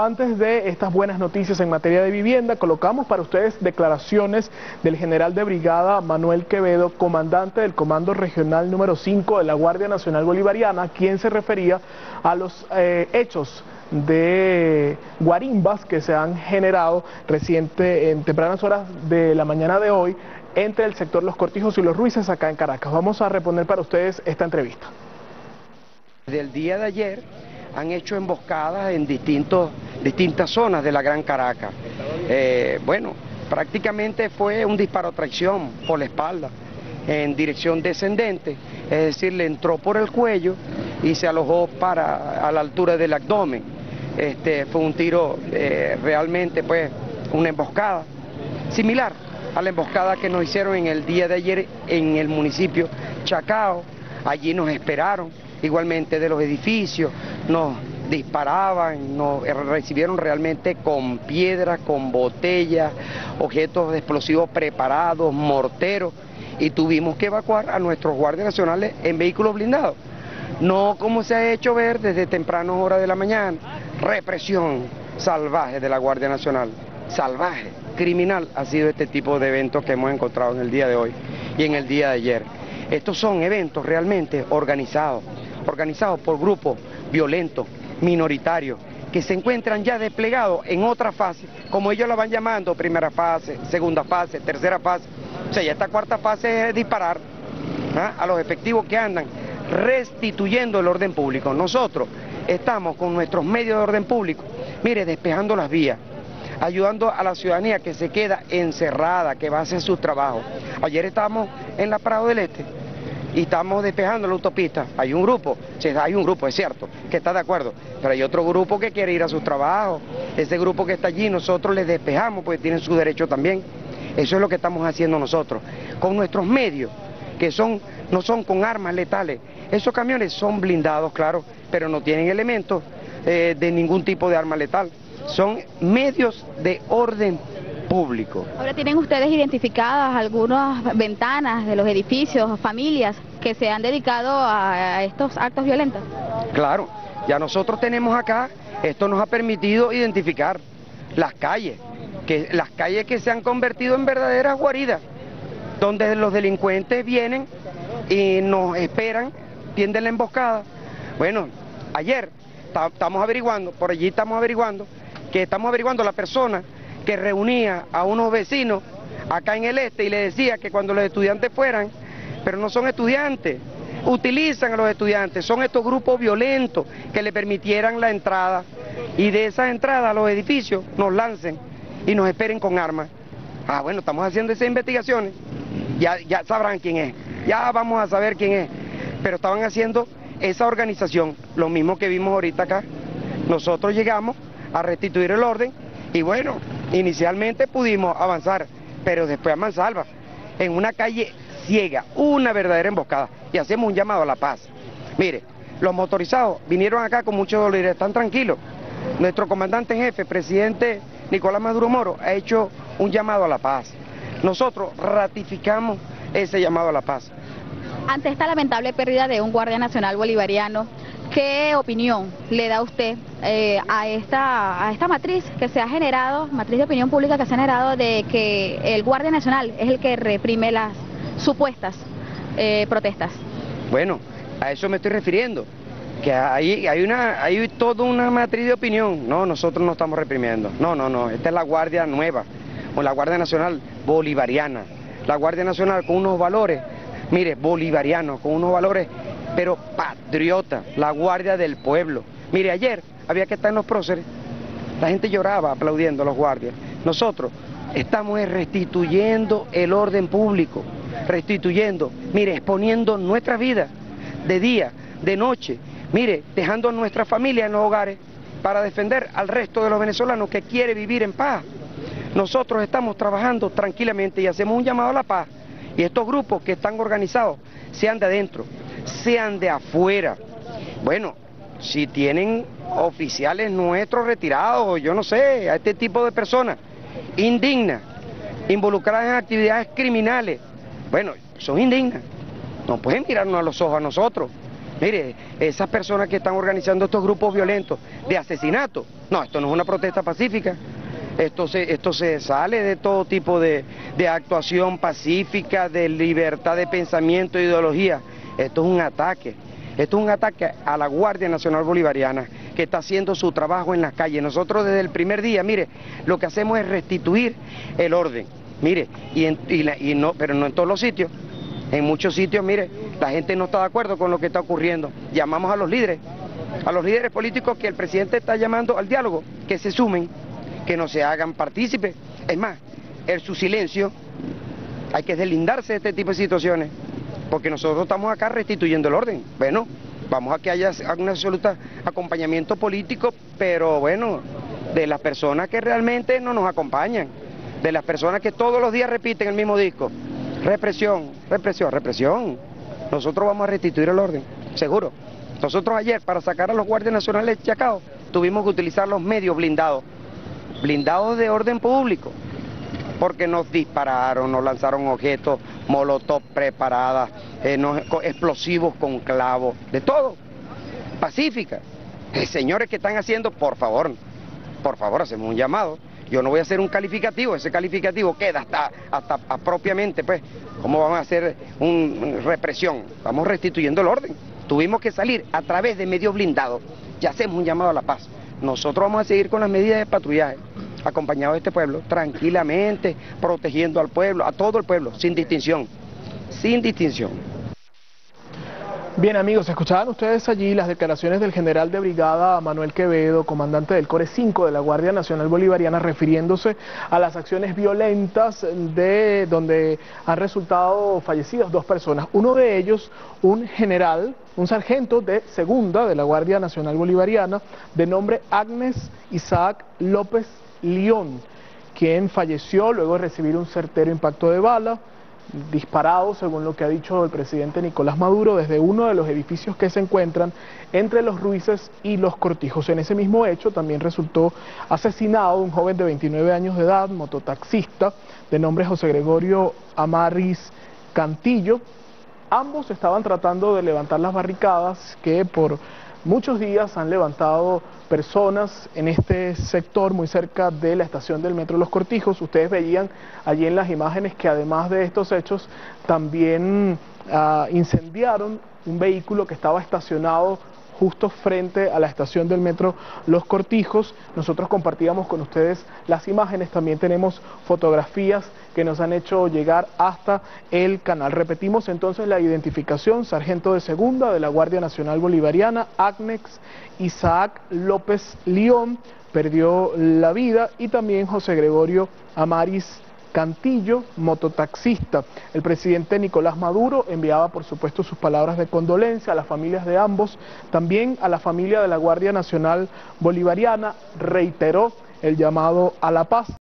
Antes de estas buenas noticias en materia de vivienda, colocamos para ustedes declaraciones del general de brigada Manuel Quevedo, comandante del Comando Regional número 5 de la Guardia Nacional Bolivariana, quien se refería a los eh, hechos de guarimbas que se han generado reciente en tempranas horas de la mañana de hoy entre el sector Los Cortijos y Los Ruices acá en Caracas. Vamos a reponer para ustedes esta entrevista. Del día de ayer han hecho emboscadas en distintos, distintas zonas de la Gran Caracas. Eh, bueno, prácticamente fue un disparo a traición por la espalda en dirección descendente, es decir, le entró por el cuello y se alojó para, a la altura del abdomen. Este, fue un tiro eh, realmente, pues, una emboscada, similar a la emboscada que nos hicieron en el día de ayer en el municipio Chacao. Allí nos esperaron, igualmente de los edificios, nos disparaban, nos recibieron realmente con piedras, con botellas, objetos explosivos preparados, morteros, y tuvimos que evacuar a nuestros guardias nacionales en vehículos blindados. No como se ha hecho ver desde tempranas horas de la mañana, represión salvaje de la Guardia Nacional, salvaje, criminal ha sido este tipo de eventos que hemos encontrado en el día de hoy y en el día de ayer. Estos son eventos realmente organizados, organizados por grupos violentos, minoritarios, que se encuentran ya desplegados en otra fase, como ellos la van llamando, primera fase, segunda fase, tercera fase. O sea, ya esta cuarta fase es disparar ¿ah? a los efectivos que andan restituyendo el orden público. Nosotros estamos con nuestros medios de orden público, mire, despejando las vías, ayudando a la ciudadanía que se queda encerrada, que va a hacer su trabajo. Ayer estábamos en la Prado del Este y estamos despejando la autopista. Hay un grupo, hay un grupo, es cierto, que está de acuerdo, pero hay otro grupo que quiere ir a su trabajo. Ese grupo que está allí, nosotros les despejamos porque tienen su derecho también. Eso es lo que estamos haciendo nosotros, con nuestros medios, que son, no son con armas letales. Esos camiones son blindados, claro, pero no tienen elementos eh, de ningún tipo de arma letal. Son medios de orden público. Ahora tienen ustedes identificadas algunas ventanas de los edificios, familias que se han dedicado a estos actos violentos. Claro, ya nosotros tenemos acá, esto nos ha permitido identificar las calles, que las calles que se han convertido en verdaderas guaridas, donde los delincuentes vienen y nos esperan, tienden la emboscada. Bueno, ayer estamos averiguando, por allí estamos averiguando, que estamos averiguando la persona que reunía a unos vecinos acá en el este y le decía que cuando los estudiantes fueran, pero no son estudiantes, utilizan a los estudiantes, son estos grupos violentos que le permitieran la entrada y de esas entradas a los edificios nos lancen y nos esperen con armas. Ah, bueno, estamos haciendo esas investigaciones, ya, ya sabrán quién es, ya vamos a saber quién es, pero estaban haciendo esa organización, lo mismo que vimos ahorita acá. Nosotros llegamos a restituir el orden y bueno, inicialmente pudimos avanzar, pero después a mansalva, en una calle ciega, una verdadera emboscada, y hacemos un llamado a la paz. Mire, los motorizados vinieron acá con mucho dolor están tranquilos. Nuestro comandante en jefe, presidente Nicolás Maduro Moro, ha hecho un llamado a la paz. Nosotros ratificamos ese llamado a la paz. Ante esta lamentable pérdida de un guardia nacional bolivariano, ¿Qué opinión le da usted eh, a, esta, a esta matriz que se ha generado, matriz de opinión pública que se ha generado de que el Guardia Nacional es el que reprime las supuestas eh, protestas? Bueno, a eso me estoy refiriendo, que hay, hay, una, hay toda una matriz de opinión. No, nosotros no estamos reprimiendo. No, no, no, esta es la Guardia Nueva, o la Guardia Nacional Bolivariana. La Guardia Nacional con unos valores, mire, bolivarianos, con unos valores pero patriota, la guardia del pueblo. Mire, ayer había que estar en los próceres, la gente lloraba aplaudiendo a los guardias. Nosotros estamos restituyendo el orden público, restituyendo, mire, exponiendo nuestra vida de día, de noche, mire, dejando a nuestra familia en los hogares para defender al resto de los venezolanos que quiere vivir en paz. Nosotros estamos trabajando tranquilamente y hacemos un llamado a la paz. Y estos grupos que están organizados sean de adentro, sean de afuera. Bueno, si tienen oficiales nuestros retirados, yo no sé, a este tipo de personas indignas, involucradas en actividades criminales, bueno, son indignas. No pueden mirarnos a los ojos a nosotros. Mire, esas personas que están organizando estos grupos violentos de asesinato, no, esto no es una protesta pacífica. Esto se, esto se sale de todo tipo de, de actuación pacífica, de libertad de pensamiento e ideología. Esto es un ataque. Esto es un ataque a la Guardia Nacional Bolivariana que está haciendo su trabajo en las calles. Nosotros desde el primer día, mire, lo que hacemos es restituir el orden. Mire, y, y no, pero no en todos los sitios. En muchos sitios, mire, la gente no está de acuerdo con lo que está ocurriendo. Llamamos a los líderes, a los líderes políticos que el presidente está llamando al diálogo, que se sumen, que no se hagan partícipes. Es más, en su silencio hay que deslindarse de este tipo de situaciones, porque nosotros estamos acá restituyendo el orden. Bueno, vamos a que haya un absoluto acompañamiento político, pero bueno, de las personas que realmente no nos acompañan, de las personas que todos los días repiten el mismo disco. Represión, represión, represión. Nosotros vamos a restituir el orden, seguro. Nosotros ayer, para sacar a los guardias nacionales de tuvimos que utilizar los medios blindados, blindados de orden público, porque nos dispararon, nos lanzaron objetos, molotov preparadas, eh, explosivos con clavos, de todo, pacífica. Eh, señores que están haciendo, por favor, por favor, hacemos un llamado yo no voy a hacer un calificativo, ese calificativo queda hasta, hasta propiamente, pues, ¿cómo vamos a hacer una represión? Vamos restituyendo el orden. Tuvimos que salir a través de medios blindados. Ya hacemos un llamado a la paz. Nosotros vamos a seguir con las medidas de patrullaje, acompañados de este pueblo, tranquilamente, protegiendo al pueblo, a todo el pueblo, sin distinción, sin distinción. Bien amigos, escuchaban ustedes allí las declaraciones del general de brigada Manuel Quevedo, comandante del Core 5 de la Guardia Nacional Bolivariana, refiriéndose a las acciones violentas de donde han resultado fallecidas dos personas. Uno de ellos, un general, un sargento de segunda de la Guardia Nacional Bolivariana, de nombre Agnes Isaac López León, quien falleció luego de recibir un certero impacto de bala disparado, según lo que ha dicho el presidente Nicolás Maduro, desde uno de los edificios que se encuentran entre los Ruices y los Cortijos. En ese mismo hecho también resultó asesinado un joven de 29 años de edad, mototaxista, de nombre José Gregorio Amaris Cantillo. Ambos estaban tratando de levantar las barricadas que por muchos días han levantado personas en este sector muy cerca de la estación del metro Los Cortijos. Ustedes veían allí en las imágenes que además de estos hechos también ah, incendiaron un vehículo que estaba estacionado justo frente a la estación del metro Los Cortijos. Nosotros compartíamos con ustedes las imágenes, también tenemos fotografías que nos han hecho llegar hasta el canal. Repetimos entonces la identificación, sargento de segunda de la Guardia Nacional Bolivariana, Agnex Isaac López León, perdió la vida y también José Gregorio Amaris Cantillo, mototaxista. El presidente Nicolás Maduro enviaba, por supuesto, sus palabras de condolencia a las familias de ambos, también a la familia de la Guardia Nacional Bolivariana, reiteró el llamado a la paz.